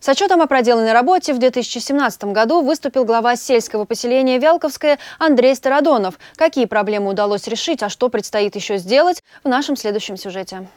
С отчетом о проделанной работе в 2017 году выступил глава сельского поселения Вялковское Андрей Стародонов. Какие проблемы удалось решить, а что предстоит еще сделать в нашем следующем сюжете.